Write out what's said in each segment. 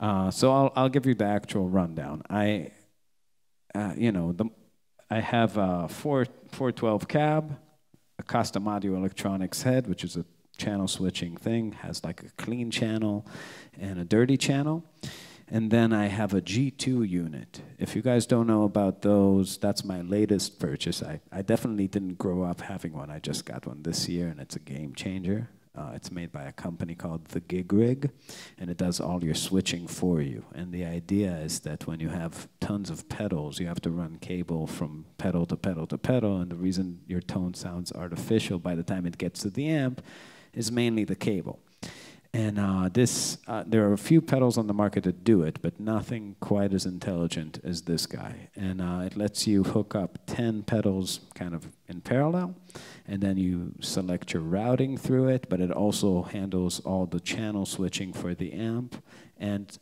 Uh, so I'll I'll give you the actual rundown. I, uh, you know, the I have a four four twelve cab, a custom audio electronics head, which is a channel switching thing, has like a clean channel and a dirty channel. And then I have a G2 unit. If you guys don't know about those, that's my latest purchase. I, I definitely didn't grow up having one. I just got one this year, and it's a game changer. Uh, it's made by a company called The Gig Rig, and it does all your switching for you. And the idea is that when you have tons of pedals, you have to run cable from pedal to pedal to pedal. And the reason your tone sounds artificial by the time it gets to the amp is mainly the cable. And uh, this, uh, there are a few pedals on the market that do it, but nothing quite as intelligent as this guy. And uh, it lets you hook up 10 pedals kind of in parallel, and then you select your routing through it, but it also handles all the channel switching for the amp and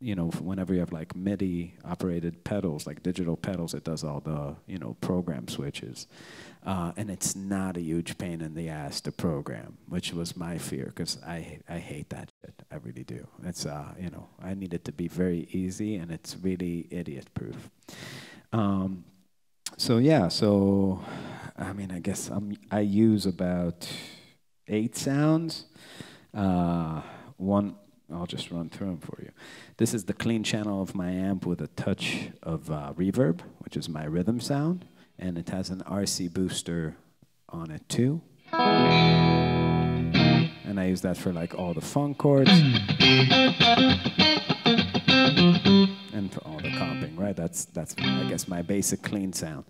you know, whenever you have like MIDI operated pedals, like digital pedals, it does all the, you know, program switches. Uh, and it's not a huge pain in the ass to program, which was my fear because I, I hate that shit. I really do. It's, uh, you know, I need it to be very easy and it's really idiot proof. Um, so yeah, so I mean, I guess I'm, I use about eight sounds. Uh, one, I'll just run through them for you. This is the clean channel of my amp with a touch of uh, reverb, which is my rhythm sound, and it has an RC booster on it too. And I use that for like all the funk chords and for all the comping, right? That's that's I guess my basic clean sound.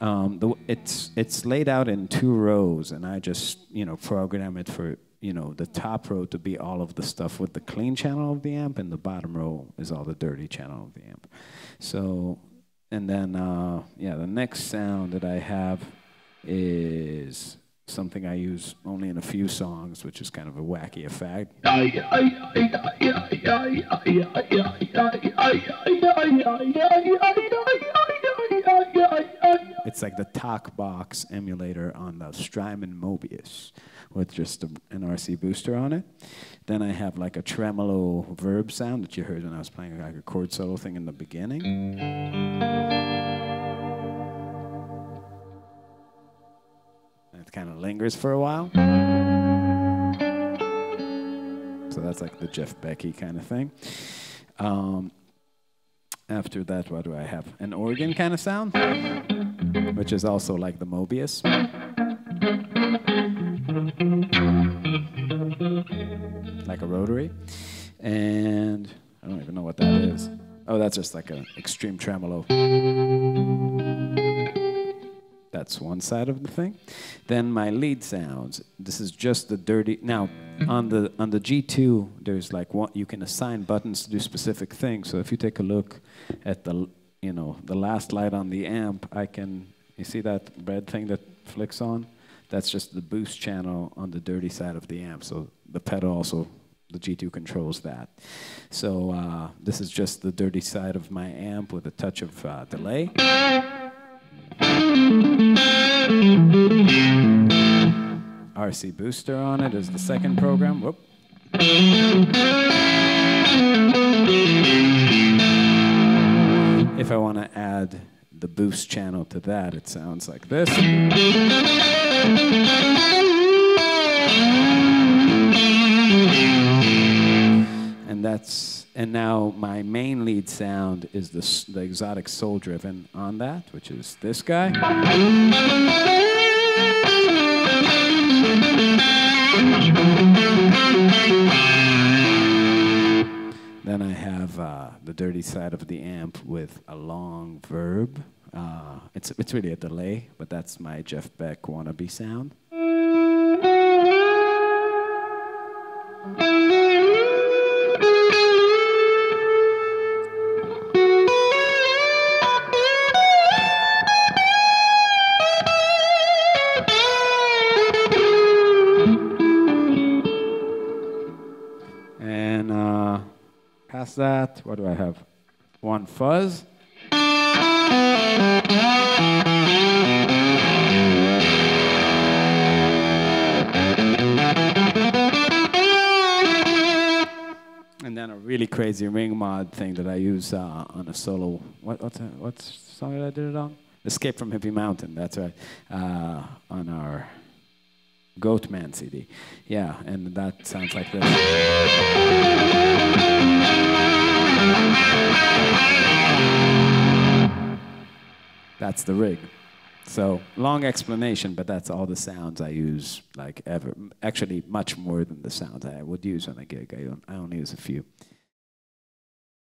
Um, the, it's it's laid out in two rows, and I just you know program it for you know the top row to be all of the stuff with the clean channel of the amp, and the bottom row is all the dirty channel of the amp. So, and then uh, yeah, the next sound that I have is something I use only in a few songs, which is kind of a wacky effect. It's like the talk box emulator on the Strymon Mobius with just a, an RC booster on it. Then I have like a tremolo verb sound that you heard when I was playing like a chord solo thing in the beginning. And it kind of lingers for a while. So that's like the Jeff Becky kind of thing. Um, after that, what do I have? An organ kind of sound, which is also like the Mobius. Like a rotary. And I don't even know what that is. Oh, that's just like an extreme tremolo. That's one side of the thing. Then my lead sounds. This is just the dirty. Now, on the on the G2, there's like one. You can assign buttons to do specific things. So if you take a look at the you know the last light on the amp, I can. You see that red thing that flicks on? That's just the boost channel on the dirty side of the amp. So the pedal also the G2 controls that. So uh, this is just the dirty side of my amp with a touch of uh, delay. RC Booster on it is the second program. Whoop. If I want to add the boost channel to that, it sounds like this. And that's and now my main lead sound is the, the Xotic Soul Driven on that, which is this guy. Uh, the dirty side of the amp with a long verb. Uh, it's, it's really a delay, but that's my Jeff Beck wannabe sound. Past that, what do I have? One fuzz. And then a really crazy ring mod thing that I use uh, on a solo. What, what's, a, what's song did I do it on? Escape from Hippie Mountain, that's right. Uh, on our Goatman CD. Yeah, and that sounds like this. That's the rig. So long explanation, but that's all the sounds I use like ever. Actually, much more than the sounds I would use on a gig. I, I only use a few.